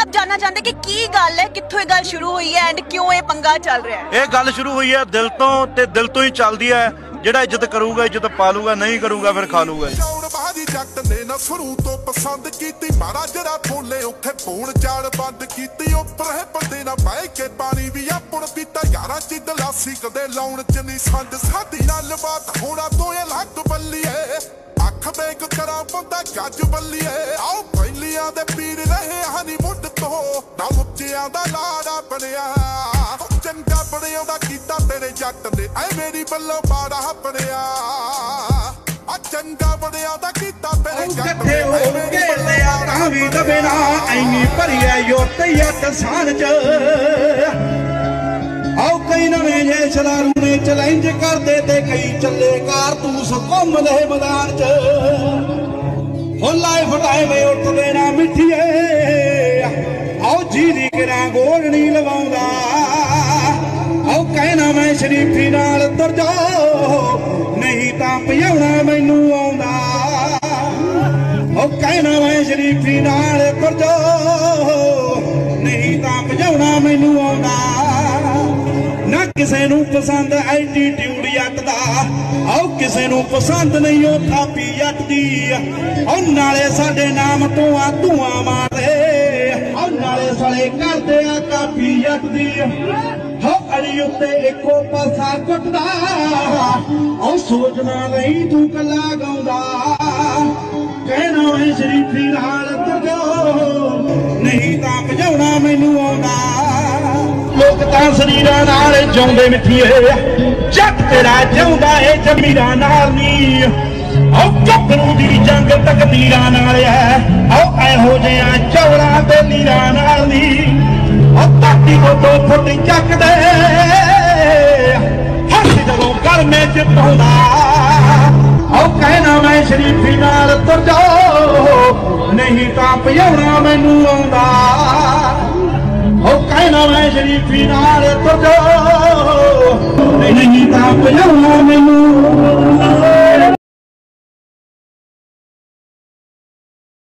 ਸਭ ਜਾਨਣਾ ਚਾਹੁੰਦੇ ਕਿ ਕੀ ਗੱਲ ਹੈ? ਕਿੱਥੋਂ ਇਹ ਗੱਲ ਸ਼ੁਰੂ ਹੋਈ ਹੈ ਐਂਡ ਕਿਉਂ ਇਹ ਪੰਗਾ ਚੱਲ ਰਿਹਾ ਹੈ? ਇਹ ਗੱਲ ਸ਼ੁਰੂ ਹੋਈ ਹੈ ਦਿਲ ਤੋਂ ਤੇ ਦਿਲ ਤੋਂ ਹੀ ਚੱਲਦੀ ਹੈ। ਜਿਹੜਾ ਇੱਜ਼ਤ ਕਰੂਗਾ ਇੱਜ਼ਤ ਪਾਲੂਗਾ ਨਹੀਂ ਕਰੂਗਾ ਫਿਰ ਖਾ ਲੂਗਾ ਜੱਟ ਨੇ ਤੋਂ ਪਸੰਦ ਕੀਤੀ। ਉੱਥੇ ਬੰਦ ਕੀਤੀ। ਉੱਪਰ ਹੈ ਬੰਦੇ ਨਾ ਬਹਿ ਕੇ ਪਾਣੀ ਵੀ ਆਪਣ ਪੀਤਾ। ਯਾਰਾਂ ਚ ਦਲਾਸੀ ਕਦੇ ਲਾਉਣ ਚ ਨਹੀਂ ਸੰਦ। ਸਾਡੀ ਨਾਲ ਬਾਤ ਹੋਣਾ ਤੋਂ ਇਹ ਲੱਗ ਬੱਲੀਏ। ਅੱਖ ਵੇਖ ਕਰਾਂ ਬੰਦਾ ਗੱਜ ਬੱਲੀਏ। ਆਓ ਪਹਿਲੀਆਂ ਦੇ ਪੀਰ ਰਹੇ ਹਨੀ ਨਾ ਉੱਚਿਆਂ ਦਾ ਲਾੜਾ ਬਣਿਆ ਚੰਗਾ ਬਣਿਆ ਦਾ ਕੀਤਾ ਤੇਰੇ ਜੱਟ ਨੇ। ਐ ਮੇਰੀ ਬੱਲੋਂ ਬਾੜਾ ਬਣਿਆ ਆ ਚੰਗਾ ਬਣਿਆ ਦਾ ਕੀਤਾ ਤੇਰੇ ਜੱਟ ਕਿੱਥੇ ਐ ਮੇਰੀ ਬੱਲੋਂ ਬਾੜਾ ਤਾਂ ਵੀ ਦਬੇ ਨਾ ਐਨੀ ਭਰੀਆ ਯੁੱਤ ਯੱਟ ਸਾਨ ਚ। ਆਓ ਕਈ ਨਵੇਂ ਜੇ ਛਲਾਰੂ ਨੇ ਚੈਲੰਜ ਕਰਦੇ ਤੇ ਕਈ ਚੱਲੇ ਕਾਰਤੂਸ ਘੁੰਮਦੇ ਮੈਦਾਨ ਚ। ਹੋ ਲਾਈਫ ਟਾਈਮ ਉੱਠਦੇ ਨਾ ਮਿੱਠੀਏ। ਜੀ ਦੀ ਕਿਰਾਂ ਗੋਲ ਨਹੀਂ ਲਵਾਉਂਦਾ। ਆਓ ਕਹਿਣਾ ਮੈਂ ਸ਼ਰੀਫੀ ਨਾਲ ਤੁਰ ਜਾ ਨਹੀਂ ਤਾਂ ਭਜਾਉਣਾ ਮੈਨੂੰ ਆਉਂਦਾ। ਉਹ ਕਹਿਣਾ ਮੈਂ ਸ਼ਰੀਫੀ ਨਾਲ ਤੁਰ ਜਾ ਨਹੀਂ ਤਾਂ ਭਜਾਉਣਾ ਮੈਨੂੰ ਆਉਂਦਾ। ਨਾ ਕਿਸੇ ਨੂੰ ਪਸੰਦ ਐਟੀਟਿਊਡ ਜੱਟ ਦਾ ਆਓ ਕਿਸੇ ਨੂੰ ਪਸੰਦ ਨਹੀਂ ਉਹ ਥਾਪੀ ਜੱਟ ਦੀ ਉਹ ਨਾਲੇ ਸਾਡੇ ਨਾਮ ਤੋਂ ਆ ਧੂਆਂ ਮਾਰਦੇ। ਨਾਲੇ ਕਰਦੇ ਆ ਕਾਪੀ ਜੱਟ ਹੋ ਅੜੀ ਉੱਤੇ ਇੱਕੋ ਪਾਸਾ ਕੁੱਟਦਾ। ਉਹ ਸੋਚਣਾ ਨਹੀਂ ਤੂੰ ਕੱਲਾ ਗਾਉਂਦਾ। ਕਹਿਣਾ ਵੇ ਸ਼ਰੀਫੀ ਨਾਲ ਤੁਰੋ ਨਹੀਂ ਤਾਂ ਭਜਾਉਣਾ ਮੈਨੂੰ ਆਉਂਦਾ। ਲੋਕ ਤਾਂ ਸਰੀਰਾਂ ਨਾਲ ਜਿਉਂਦੇ ਮਿੱਠੀਏ। ਜੱਟ ਤੇਰਾ ਜਿਉਂਦਾ ਏ ਜ਼ਮੀਰਾਂ ਨਾਲ ਨਹੀਂ ਉਹ ਗੱਭਰੂ ਦੀ ਜੰਗ ਤਕਦੀਰਾਂ ਨਾਲ ਐ ਉਹ ਇਹੋ ਜਿਹਾ ਚੌਲਾਂ ਤੇ ਲੀਰਾਂ ਨਾਲ ਨੀ। ਫੁੱਟ ਚੱਕਦੇ। ਹੱਥ ਜਦੋਂ ਕਰਮੇ ਚ ਪਾਉਂਦਾ ਆਓ ਕਹਿਣਾ ਮੈਂ ਸ਼ਰੀਫੀ ਨਾਲ ਤੁਰ ਜਾਓ, ਨਹੀਂ ਤਾਂ ਭਜਾਉਣਾ ਮੈਨੂੰ ਆਉਂਦਾ। ਉਹ ਕਹਿਣਾ ਮੈਂ ਸ਼ਰੀਫੀ ਨਾਲ